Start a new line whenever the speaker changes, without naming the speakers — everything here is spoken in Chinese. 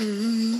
嗯